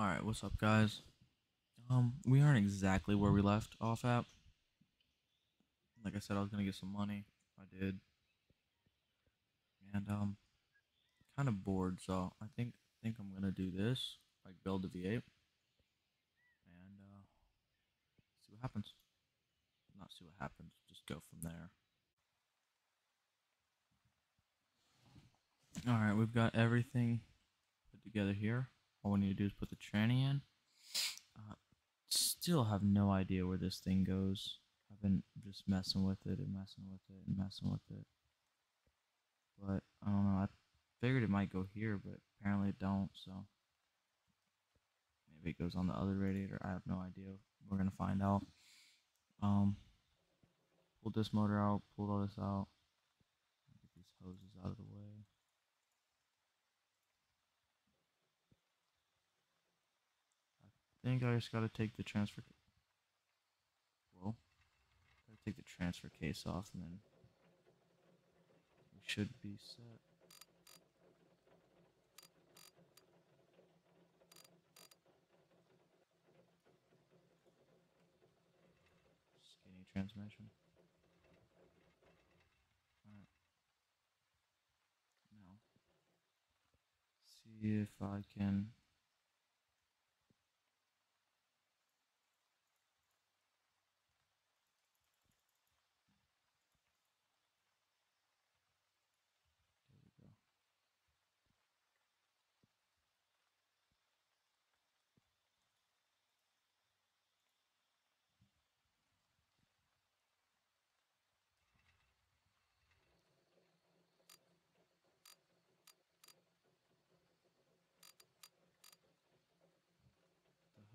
Alright, what's up guys? Um, we aren't exactly where we left off at. Like I said, I was gonna get some money. I did. And um kinda bored, so I think think I'm gonna do this. Like build a V8. And uh see what happens. Not see what happens, just go from there. Alright, we've got everything put together here. All we need to do is put the tranny in. Uh, still have no idea where this thing goes. I've been just messing with it and messing with it and messing with it. But I don't know. I figured it might go here, but apparently it don't. So maybe it goes on the other radiator. I have no idea. We're gonna find out. Um, pull this motor out. Pull all this out. Get these hoses out of the way. I think I just gotta take the transfer. Well, gotta take the transfer case off, and then we should be set. Skinny transmission. Now, see if I can.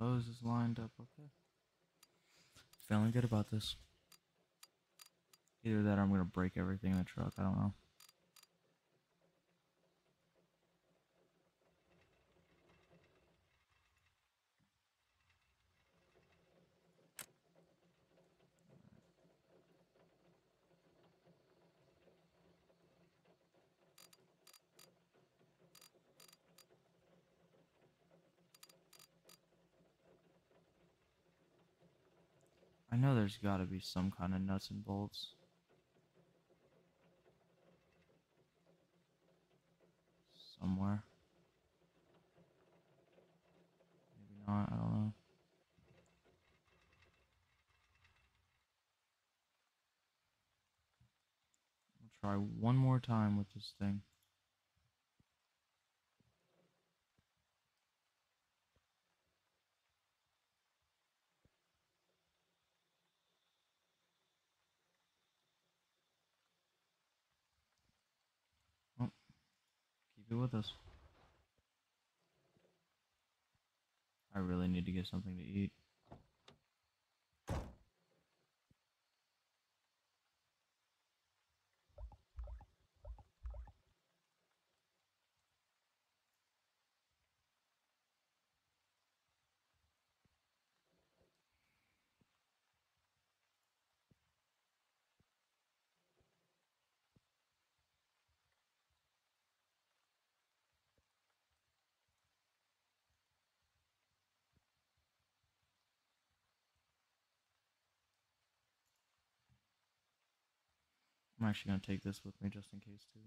The hose is lined up, okay. Feeling good about this. Either that or I'm gonna break everything in the truck, I don't know. I know there's gotta be some kind of nuts and bolts. Somewhere. Maybe not, I don't know. I'll try one more time with this thing. With us. I really need to get something to eat. I'm actually gonna take this with me just in case too.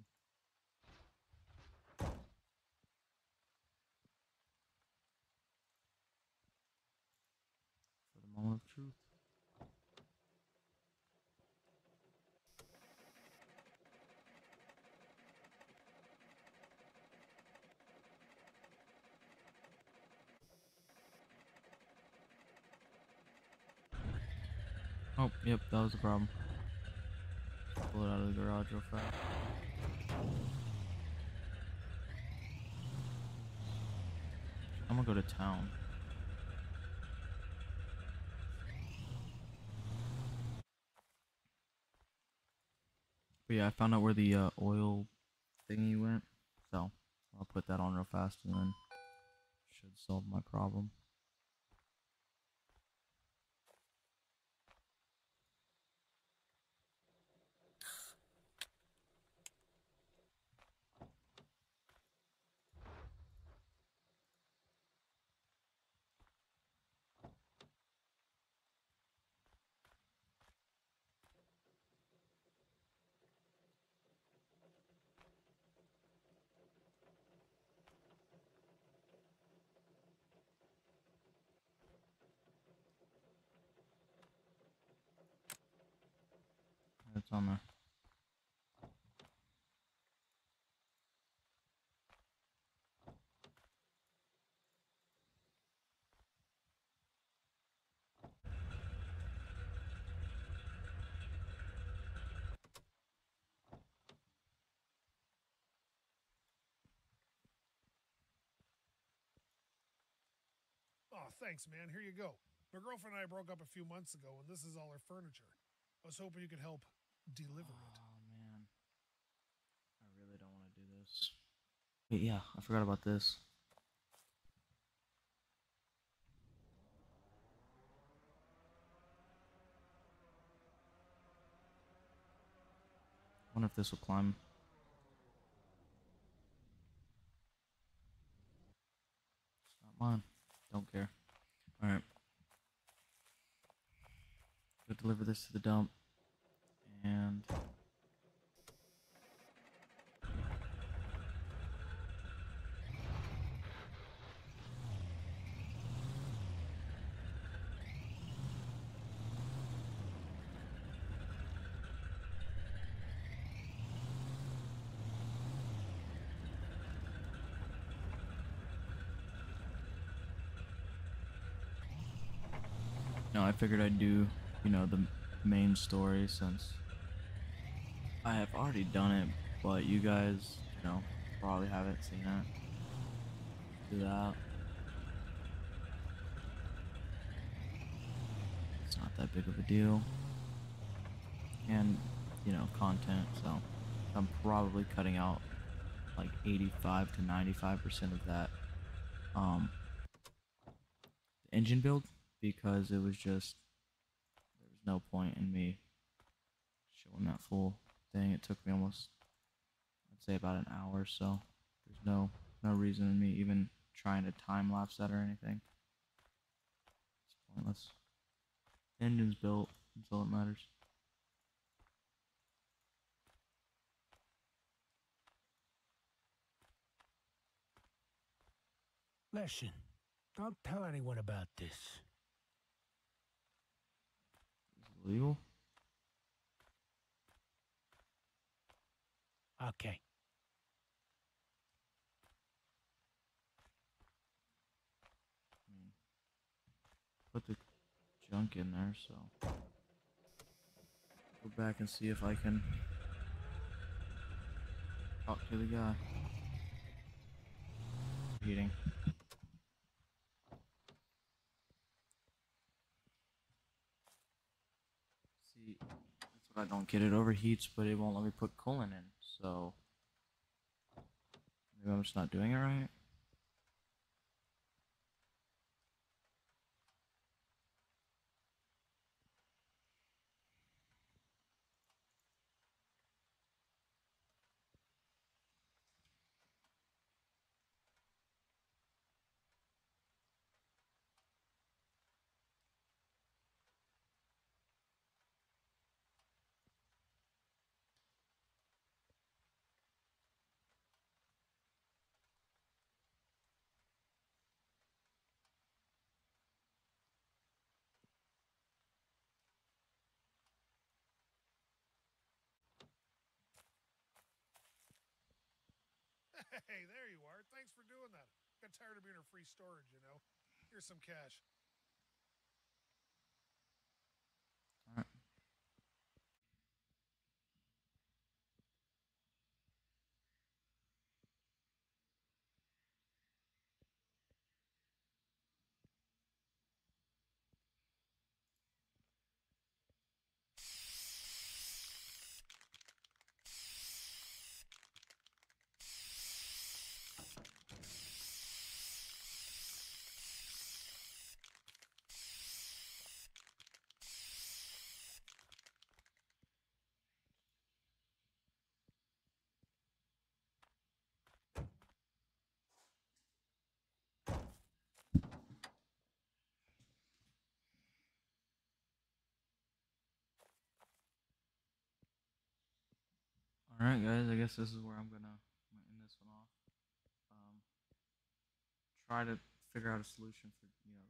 For the moment of truth. Oh, yep, that was the problem. Pull it out of the garage real fast. I'm gonna go to town. But yeah, I found out where the uh, oil thingy went, so I'll put that on real fast and then should solve my problem. There? Oh, thanks, man. Here you go. My girlfriend and I broke up a few months ago, and this is all her furniture. I was hoping you could help deliver it. Oh man, I really don't want to do this. Wait, yeah, I forgot about this. I wonder if this will climb. It's not mine. Don't care. Alright. Go deliver this to the dump. And. No, I figured I'd do, you know, the main story since I have already done it, but you guys, you know, probably haven't seen it. Do that. It's not that big of a deal. And, you know, content, so I'm probably cutting out like 85 to 95% of that um engine build because it was just there was no point in me showing that full thing. It took me almost I'd say about an hour, or so there's no no reason in me even trying to time lapse that or anything. It's pointless. Engine's built, that's all that matters. Listen, don't tell anyone about this. Is it legal? Okay. Hmm. Put the junk in there, so go back and see if I can talk to the guy. Heating. See, that's what I don't get. It overheats, but it won't let me put coolant in. So maybe I'm just not doing it right. Hey, there you are. Thanks for doing that. Got tired of being a free storage, you know. Here's some cash. All right, guys. I guess this is where I'm gonna, end this one off. Um, try to figure out a solution for you know